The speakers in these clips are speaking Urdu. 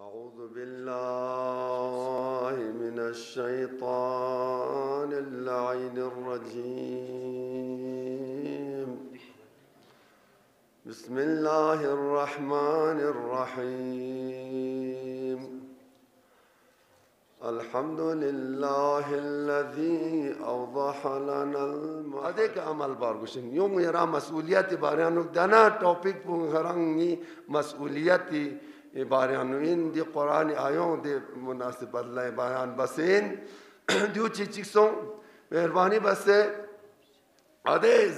أعوذ بالله من الشيطان اللعين الرجيم. بسم الله الرحمن الرحيم. الحمد لله الذي أوضح لنا الم أديك عمل بارغشين يوم يرى مسؤولياتي باريانو. دانا توبيك بونغراني مسؤولياتي. باريانو إن دي قرآن آيون دي مناسب الله بيان بسين ديو چيچيك سون مهرباني بسه أدي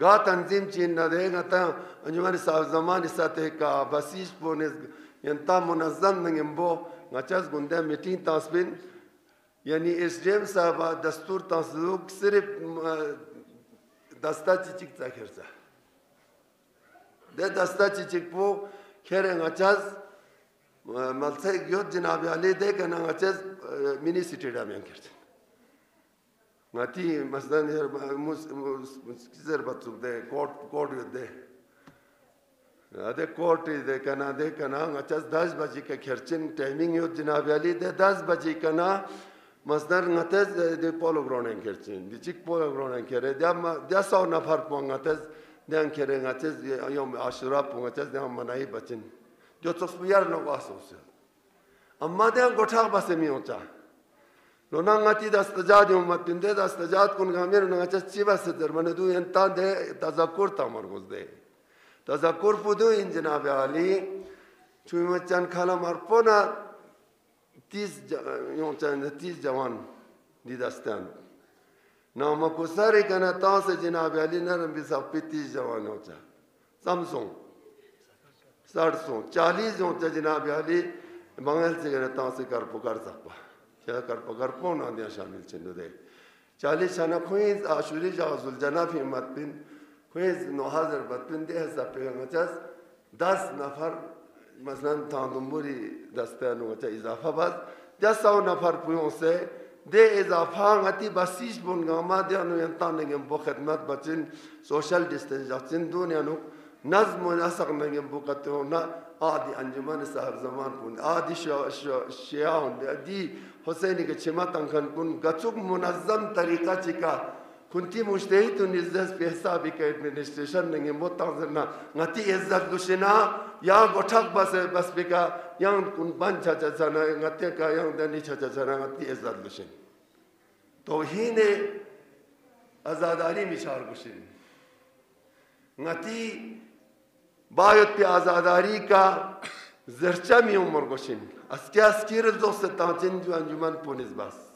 گا تنظیم چین نہ دے گا تا۔ انجمن صاحب زمان ساتے کا بسیش پونس ینتا یعنی منظم نگم بو۔ ngachas gunde meeting tasbin yani SDM sahaba dastur tasluk sirf dasta çiçik zakirsa de dasta çiçik bu kerên açez Malsek yot Cenab-ı Ali de ki açez mini stadium'e girdin. Ngati mesela yer mus kizer batuk de court court yot de. Ade court de kana de kana açez 10 baje ka kherchin timing yot Cenab-ı Ali de 10 baje kana Masdar ngatez de polo gronen kerçin. Biçik polo gronen kere. Ya ya sauna fark mon ngatez. dāng kērē ngā tēs yōm āshirā pō ngā tēs dāng manāi bachin dō tsōs pū yār nō gā sō sō amma dāng gōchāk bā sē mī yō chā. Lō nā ngā tī dā stajād yō mā tindē dā stajād kūn ngā mē rō ngā tēs chī bā sē tēr mā nē dū yēn tā dē tazakur tā mā rgōz dē. Tazakur pū dū yīn jinā bē ālī chū mā chān khāla mār pō na tīs yō chān tīs jawān dī dā stānd سارے کنا تا سے جناب علی نرم بھی سب پی تیس جوان ہو چا سمسوں ساٹھ سو چالیس ہوں چا جناب علی بنگل سے کنا تا سے کر پکار سکپا چاہ کر پکار پونا دیا شامل چندو دے چالیس شانا خوین آشوری جاغ زلجنہ فی امت بین Pues no hazır batın diye hesap yapacağız. Das nafar مثلا تاندمبوری دسته نوچا اضافه باز دیا سو نفر پویوں سے دے اضافہ غتی بسیش بون گاما دیا نو ینتان نگم بو خدمت بچن سوشل ڈسٹنس جاچن دنیا نو نظم و نسق نگم بو قطعو نا آدی انجمان صاحب زمان پون آدی شیعون دی حسینی کے چمتن کن کن گچوک منظم طریقہ چکا kunti mujtehidun izzas bi hisabi ka administration ngi motazna ngati izzat dushina ya gothak bas bas bika yang kun ban cha cha cha na ngate ka yang dani cha cha cha na ngati izzat dushin توهین ازاداری میشار گوشین ngati باید پی ازاداری کا زرچه می عمر گوشین اسکی اسکیر دوست تانچین جو انجمن پونیز باس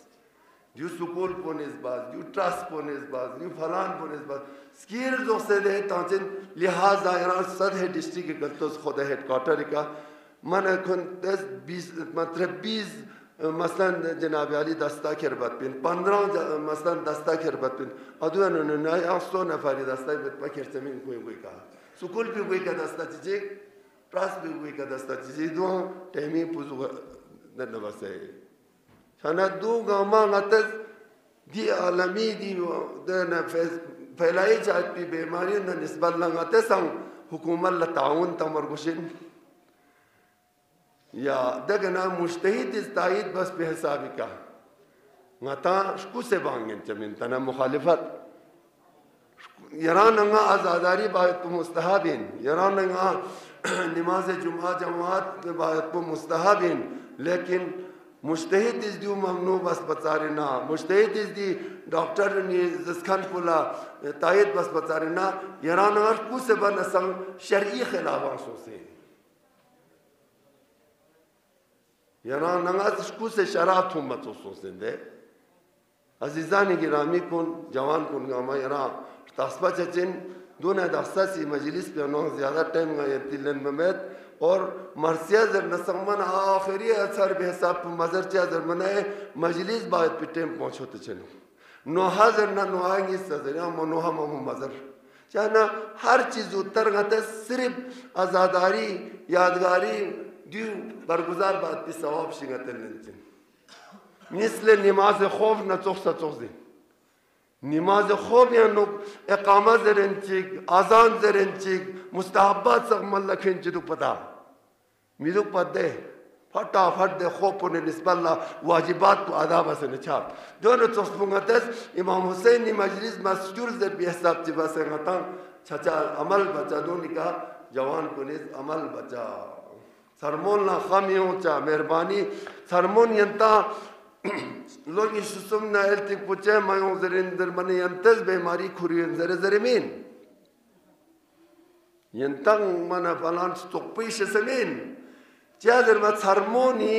جو سکول پونیز باز جو ٹرس پونیز باز جو فلان پونیز باز۔ سکیر جو سے دے تانچن لہذا ایران صد ہے ڈسٹرک گلتوز خود ہیڈ کوارٹر کا۔ من کن دس بیس مطلب بیس، مثلا جناب علی دستا کربت بین پندرہ مثلا دستا کربت بین ادو انو نای آسو نفری دستا بیت پکر چمین کوئی کوئی کہا۔ سکول بھی کوئی کا دستا چیزے ٹرس بھی کوئی کا دستا چیزے دو ٹیمی پوزو نبسے شانا دو گاما غتز دی عالمی دی دنا پھیلائی جاتی بیماری نہ نسبت لگاتے سن حکومت لتعاون تمرگشن یا دگنا مجتہد استعید بس بے حسابی کا۔ غتا شکو سے بانگن چمن تنا مخالفت۔ یران انگا آزاداری باید پو مستحابین یران انگا نماز جمعہ جماعت باید پو مستحابین لیکن مجتہد از دیو ممنوع بس بچارے نا، مجتہد از دی ڈاکٹر نی زسکن پولا تائید بس بچارے نا یران اگر کو سے بن اسم شرعی خلاف آنسو سے۔ یران اگر کو سے شرعت ہمت اسو سے دے۔ عزیزانی گرامی کن، جوان کن گاما یران تاسبہ چچن دون دستا سی مجلس پہ انہوں زیادہ ٹائم گا یتیلن ممیت اور مرسیہ زر نسمن آخری اثر بے حساب پر مزر چیا زر منائے مجلس باید پی ٹیم پہنچ ہوتے چنو نوحا زر نا نوحا گی سزر، یا نوحا ممو مزر۔ چاہنا ہر چیز اتر گتا صرف ازاداری یادگاری، دیو برگزار بات پی ثواب شنگتا لنچن۔ مثل نماز خوف نہ چوخ سا چوخ دیں نماز خوب یا نو اقامہ زرن چیک آزان زرن چیک، مستحبات سغم اللہ کھین چیدو پتا۔ میدوک پت دے پھٹا پھٹ دے خوب پنے نسبت اللہ، واجبات کو ادا بسے نچاب دونوں چوست پونگتس امام حسین نی مجلس مسجور زر بھی حساب چی بسے غطان چھچا عمل بچا۔ دونی کہا جوان کو نیز عمل بچا۔ سرمون نا خامیوں چا، مہربانی۔ سرمون ینتا۔ Λόγοι σωστόμ να έλθει ποτσέ μαγιόν ζερήν δερμανή γιαντές μπε μαρί κουριόν ζερε ζερεμίν. Yentang mana falan stokpi şesemin. Çadır mat harmoni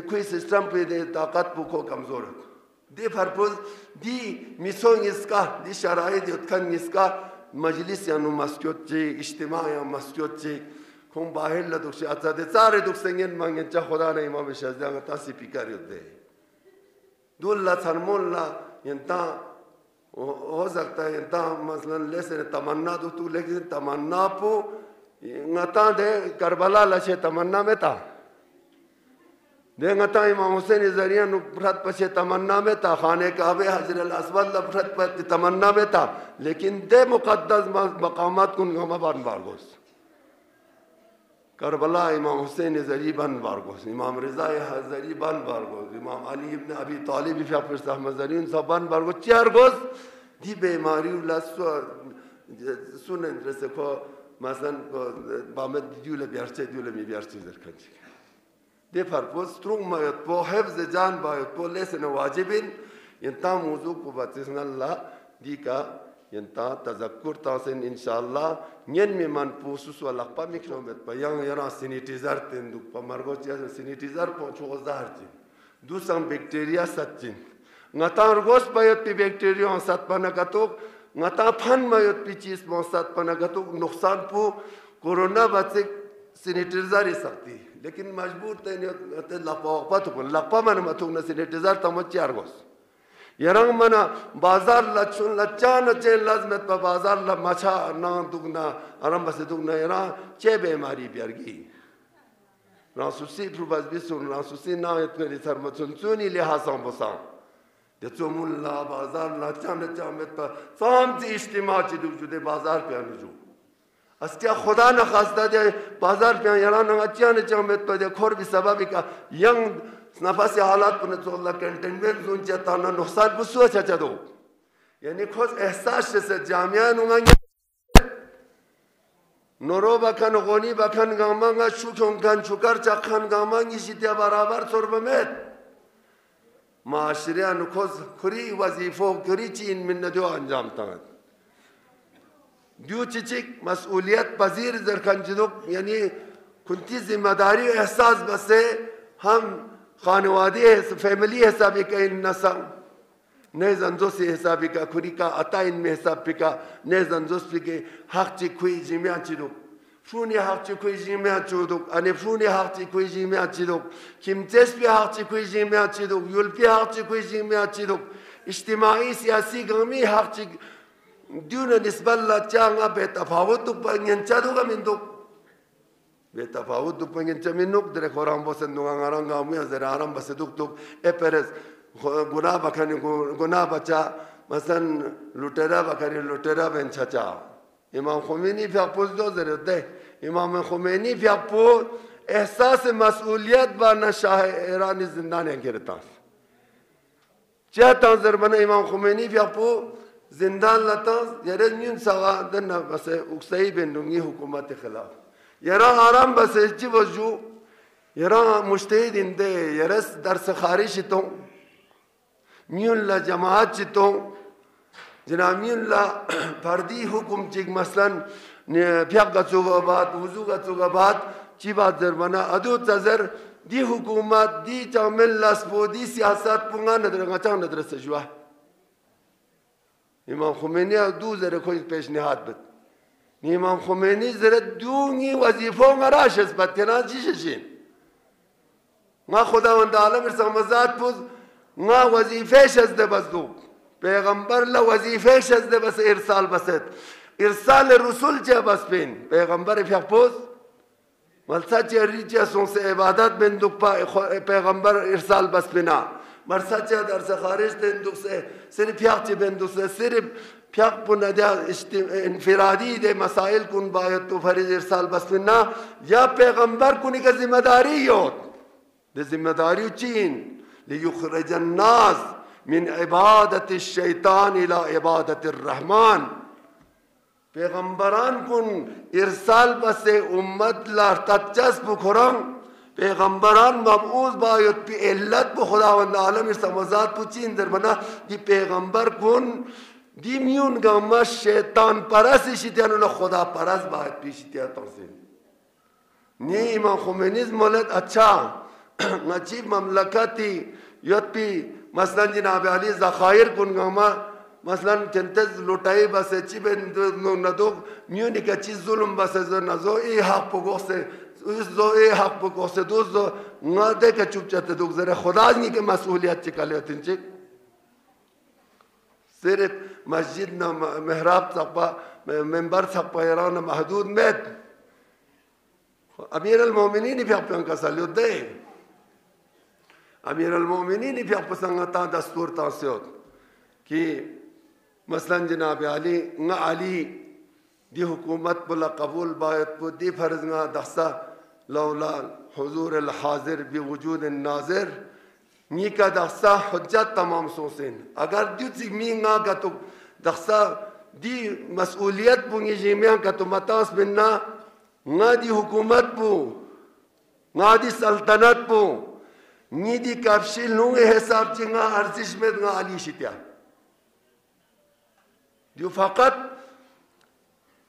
کوئی سسٹم پہ دے طاقت پو کو کمزور دی پرپوز دی میسونگ اس کا دی شرائط اتکن اس کا مجلس یا نو مسجد چی اجتماع یا مسجد چی کھون باہر لدوک شی اتا دے سارے دکھ سنگین مانگین چا خدا نے امام شہزدہ آنگا تاسی پیکاری دے دول اللہ تھرمون اللہ ینتا ہو سکتا ہے ینتا مثلا لیسے تمنا دو تو لیکن تمنا پو نتا دے کربلا لشے تمنا میں تا دے امام حسین ذریعہ نو پرت پچھے تمنا میں تا خانے کعبے حجر الاسود لپرت پچھے تمنا میں تا لیکن دے مقدس مقامات کن گما بان بارگوس۔ کربلا امام حسین ذریعہ بان بارگوس، امام رضا ذریعہ بان بارگوس، امام علی ابن ابی طالب فی فرست احمد ذریعہ ان سب بان بارگوس۔ چیار گوس دی بیماری اللہ سو سنن رسے کو مثلا بامد دیوله بیارچه دیوله می بیارچه در کنچه دی پرپوز ترون باید پو حفظ جان باید پو لیسن واجبین ینتا موضوع کو باتسن اللہ دی کا ینتا تذکر تاسن انشاءاللہ نین می من پوسوس و لقپا میکرومت پا ین یرا سینیٹیزر تندو پا مرگو چیز سینیٹیزر پو چو زهر چین دوسان بیکتریا ست چین ngata rgos payot pi bacteria on sat panagatok ngata phan mayot pi chis mo sat panagatok nuksan pu corona batsik sanitizer sakti لیکن مجبور تے لپا پتو کن لپا من متو نہ سینیٹیزر تم چار گوس۔ یرنگ منا بازار لچون لچان چے لازمت پا بازار ل مچھا نہ دگنا ارم بس دگنا یرا چے بیماری بیرگی ناسوسی پرو بس بیسون ناسوسی نہ اتنے سر مچون چونی لحاظاں بسان دتوم الله بازار لچان چامت پا فهم جی اجتماع چی دو جده بازار پیانو جو از کیا خدا نخواسته ده بازار پیان یران اچیان چامت پا ده کور بی سببی که ینگ نفس حالات پنه تو اللہ کنٹنمنٹ زون چا تانا نقصان بسو چا چا دو یعنی خوز احساس سے جامعہ نونگا نورو بکن غونی بکن گامانگا شکن کن شکر چکن گامانگی شیطیا برابر سر بمید معاشرے نکوز کری وظیفوں کری چین من ندیو انجام تاند دیو چچک مسئولیت پذیر زرکن جدوک یعنی کنتی ذمہ داری احساس بسے ہم خانوادی فیملی حسابی کا ان نسا نئے زنزو سے حسابی کا کھری کا، عطا ان میں حساب پی کا، نئے زنزو سے کے حق چی کھوئی جیمیاں چی دو فونی حق چی کھوئی جیمیاں چی دو انی فونی حق چی کھوئی جیمیاں چی دو کم پی حق چی کھوئی جیمیاں چی دو یول پی حق چی کھوئی جیمیاں چی دو اجتماعی، سیاسی، گامی حق چی دیونا نسبت اللہ چاہاں بے تفاوت دو پنگین چا دو گا من دو بے تفاوت دو پنگین چا من نک در خوران بسن دو گا رنگا مویا زر آرام بس دو دو اے پرز گناہ بکنی گناہ بچا مثلا لوٹرا بکنی لوٹرا بین چچا امام خمینی پی اپوز دو زر دے امام خمینی پی اپوز احساس مسئولیت با شاہ ایرانی زندانی گرتا چاہتا زر بنا امام خمینی پی اپوز زندان لتا یرا نیون سوا دنا بس اکسئی بندونگی حکومت خلاف. یرا آرام بس چی جی وجو، یرا مجتہد اندے یرس درس خارج تو میون لا جماعت چتو جناب میون لا فردی حکم چیک مثلا پیاق کا چوگا بات، وضو کا چوگا بات، چی بات در ادو تزر دی حکومت، دی چامل لسپو دی سیاست پونگا ندر گچا ندر سجوہ İmam Khomeini'ye du zere koyun peşnihat bit. İmam Khomeini zere duni vazife ona raşes bat tena çişişin. Ma خداوند عالم سمزات پوز ما وظیفه شز ده بس دو. پیغمبر له وظیفه شز ده بس ارسال بسد ارسال رسول چه بس پین پیغمبر فیق پوز؟ ولسا چه ریچه سونس عبادت بندو پیغمبر ارسال بس پینا مرسا چه درس خارج دین دک سے صرف فیق چه بین دک انفرادی دے مسائل کن باید تو فرید ارسال بس یا پیغمبر کنی کا ذمہ داری یوت دے ذمہ داری چین لیخرج الناس من عبادت الشیطان الى عبادت الرحمن پیغمبران کن ارسال بس امت لار تچس بخورن پیغمبران مبعوض باید پی علت بو خداوند عالم ارسا مزاد پو چین در بنا؟ دی پیغمبر کن. دی میون گاما شیطان پرس شیطان اونا خدا پرس باید پی شیطان تنسین نی امام خمینیز مولد اچھا. نچی مملکتی یت پی مثلا جناب علی زخائر کن گاما مثلا چنتز لوٹائی بس چی بین ندو میونی کا چیز ظلم بس نزو؟ ای حق پو گوسته زو ای حق پو گوسته دو زو نده که چوب چته دو زره خدا نی که مسئولیت چی کلی ہوتین چی؟ صرف مسجد نا محراب سقبا منبر سقبا ایران محدود مید امیر المومنین فی اپن کا سلیو دے۔ امیر المومنین فی اپن سنگتا دستور تاسیوت کہ مثلا جناب علی، نہ علی، دی حکومت بلا قبول باید پو، دی فرض نہ دخصا لولا حضور الحاضر بوجود الناظر نی کا دخصا حجت تمام سوسین اگر دیو سی می نہ کا تو دخصا دی مسئولیت پو نی جیمیاں متاس بننا نہ دی حکومت پو نہ دی سلطنت پو نی دی کفشیل نونگے حساب چنگا ارزش میں نہ علی شتیا جو فقط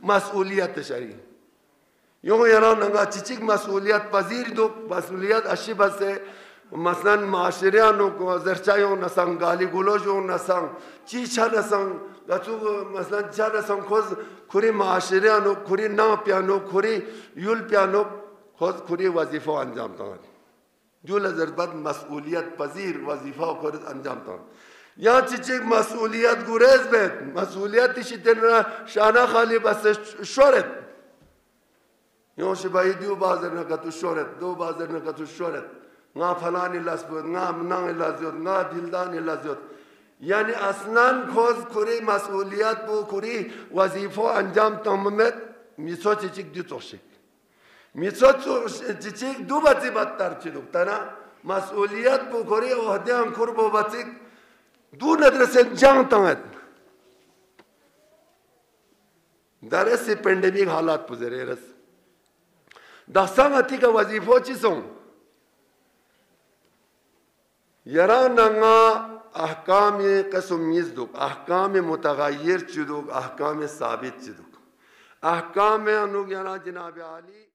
مسئولیت شری یو یرا نگا چیچک مسئولیت پذیر دو مسئولیت اشی بس. مثلا معاشره نو کو زرچایو نسنگ گالی گلوجو نسنگ چی چا نسنگ گچو مثلا چا نسنگ کوز کوری معاشره نو کوری نا پیانو کوری یول پیانو خود خودکوری وظیفه انجام داد. جول از بعد مسئولیت پذیر وظیفه کرد انجام داد. یا چی چی مسئولیت گریز بید؟ مسئولیتشی را شانه خالی بس شورت. یا شی بایی دو بازر نکتو شورت دو بازر نکتو شورت. نا فلانی لس بود نا منان لازیوت نا دیلدان لاس یعنی اصلا کوز کری مسئولیت بو کری وظیفه انجام تمامت می چی چی دیتوشی میساد چی دو بچه بدتر چیدوب تنها مسئولیت بکاری عهده هم کور با بچه دو ندرسه جان تانت در اس پندمیک حالات پزره رس. دستان اتی کا وظیفو چی سون یرا ننگا احکام قسمیز دو احکام متغیر چی دوک؟ احکام ثابت چی دوک؟ احکام انو یرا جناب عالی